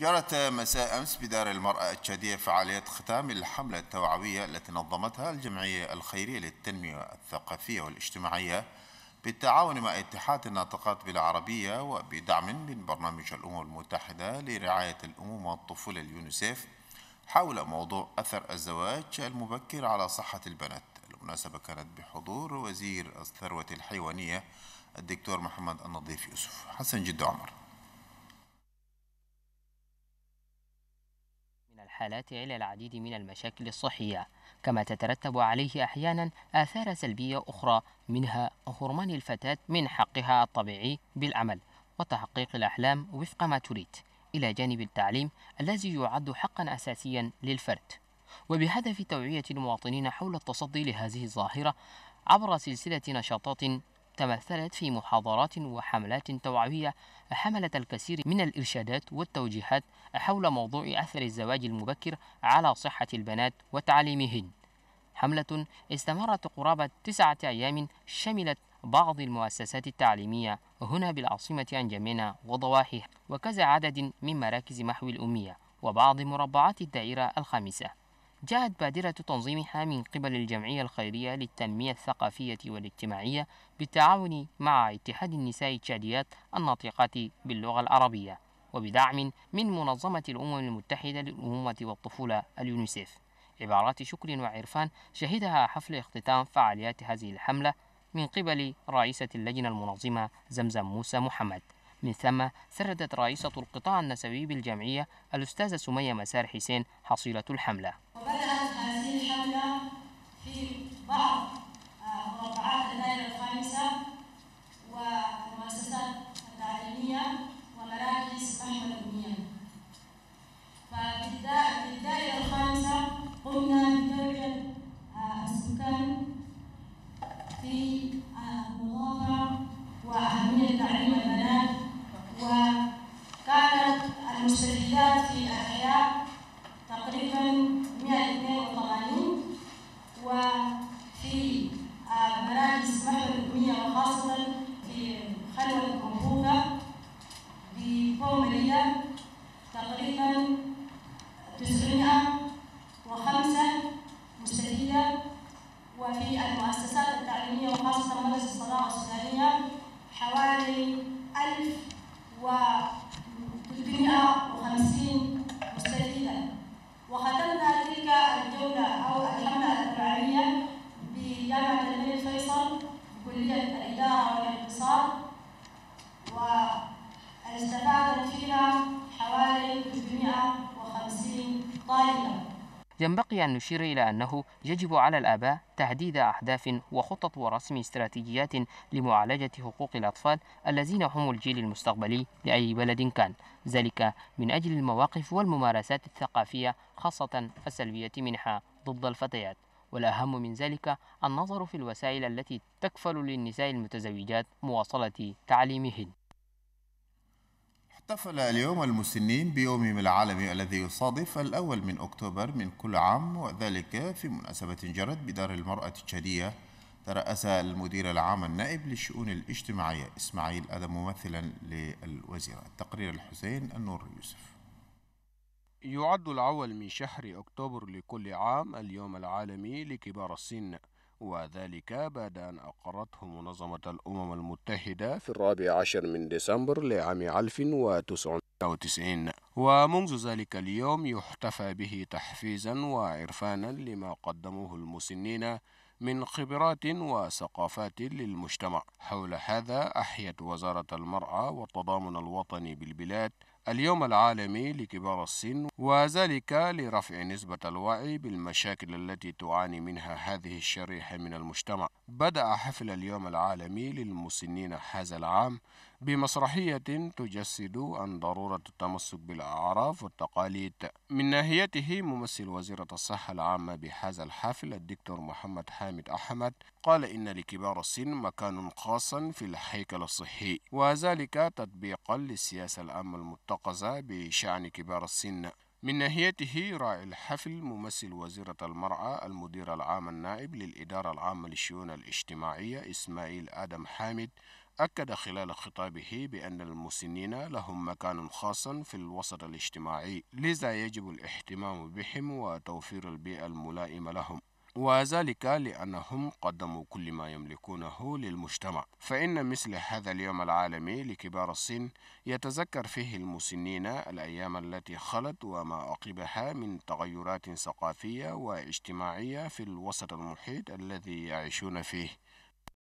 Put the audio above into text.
جرت مساء أمس بدار المرأة التشادية فعالية ختام الحملة التوعوية التي نظمتها الجمعية الخيرية للتنمية الثقافية والاجتماعية بالتعاون مع اتحاد الناطقات بالعربية وبدعم من برنامج الأمم المتحدة لرعاية الأمومة والطفولة اليونيسيف حول موضوع أثر الزواج المبكر على صحة البنات. المناسبة كانت بحضور وزير الثروة الحيوانية الدكتور محمد النظيف يوسف. حسن جد عمر من الحالات إلى العديد من المشاكل الصحية كما تترتب عليه أحيانا آثار سلبية أخرى منها هرمان الفتاة من حقها الطبيعي بالعمل وتحقيق الأحلام وفق ما تريد إلى جانب التعليم الذي يعد حقا أساسيا للفرد. وبهدف توعية المواطنين حول التصدي لهذه الظاهرة عبر سلسلة نشاطات تمثلت في محاضرات وحملات توعوية حملت الكثير من الإرشادات والتوجيهات حول موضوع أثر الزواج المبكر على صحة البنات وتعليمهن. حملة استمرت قرابة تسعة أيام شملت بعض المؤسسات التعليمية هنا بالعاصمة أنجمنا وضواحيها وكذا عدد من مراكز محو الأمية وبعض مربعات الدائرة الخامسة. جاءت بادرة تنظيمها من قبل الجمعية الخيرية للتنمية الثقافية والاجتماعية بالتعاون مع اتحاد النساء التشاديات الناطقات باللغة العربية وبدعم من منظمة الأمم المتحدة للأمومة والطفولة اليونيسيف. عبارات شكر وعرفان شهدها حفل اختتام فعاليات هذه الحملة من قبل رئيسة اللجنة المنظمة زمزم موسى محمد. من ثم سردت رئيسة القطاع النسوي بالجمعية الأستاذة سمية مسار حسين حصيلة الحملة وبدأت هذه الحملة في بعض آه، مربعات الدائرة الخامسة والمؤسسات التعليمية ومراكز محو الأمية فبالدائرة الخامسة قمنا بتوعية آه، السكان في آه، النظافة وأهمية تعليم البنات وكانت المستفيدات في الأحياء تقريبا 182 وفي آه، مراكز محو وخاصة في خلوة المنفوذة ببومبلية تقريبا 905 مستفيدة وفي المؤسسات التعليمية وخاصة مدرسة الصناعة السودانية حوالي 1350 مستفيدا وختمنا تلك الجولة أو الحملة التوعوية بجامعة الملك فيصل كلية واستفادت فيها حوالي 350 طالبة ينبغي أن نشير إلى أنه يجب على الآباء تحديد أهداف وخطط ورسم استراتيجيات لمعالجة حقوق الأطفال الذين هم الجيل المستقبلي لأي بلد كان ذلك من أجل المواقف والممارسات الثقافية خاصة السلبية منها ضد الفتيات. والأهم من ذلك النظر في الوسائل التي تكفل للنساء المتزوجات مواصلة تعليمهن. احتفل اليوم المسنين بيومهم العالمي الذي يصادف الأول من أكتوبر من كل عام وذلك في مناسبة جرت بدار المرأة التشادية. ترأس المدير العام النائب للشؤون الاجتماعية إسماعيل أدم ممثلا للوزيرة التقرير الحسين النور يوسف. يعد الأول من شهر أكتوبر لكل عام اليوم العالمي لكبار السن. وذلك بعد أن أقرته منظمة الأمم المتحدة في الرابع عشر من ديسمبر لعام 1990 ومنذ ذلك اليوم يحتفى به تحفيزا وعرفانا لما قدموه المسنين من خبرات وثقافات للمجتمع. حول هذا أحيت وزارة المرأة والتضامن الوطني بالبلاد اليوم العالمي لكبار السن وذلك لرفع نسبة الوعي بالمشاكل التي تعاني منها هذه الشريحة من المجتمع. بدأ حفل اليوم العالمي للمسنين هذا العام بمسرحية تجسد عن ضرورة التمسك بالأعراف والتقاليد. من ناحيته ممثل وزيرة الصحة العامة بهذا الحفل الدكتور محمد حامد أحمد قال إن لكبار السن مكان خاصا في الهيكل الصحي وذلك تطبيقا للسياسة العامة المتخذة بشأن كبار السن. من ناحيته راعي الحفل ممثل وزيرة المرأة المدير العام النائب للإدارة العامة للشؤون الاجتماعية إسماعيل آدم حامد أكد خلال خطابه بأن المسنين لهم مكان خاص في الوسط الاجتماعي لذا يجب الاهتمام بهم وتوفير البيئة الملائمة لهم. وذلك لأنهم قدموا كل ما يملكونه للمجتمع. فإن مثل هذا اليوم العالمي لكبار السن يتذكر فيه المسنين الأيام التي خلت وما عقبها من تغيرات ثقافية واجتماعية في الوسط المحيط الذي يعيشون فيه.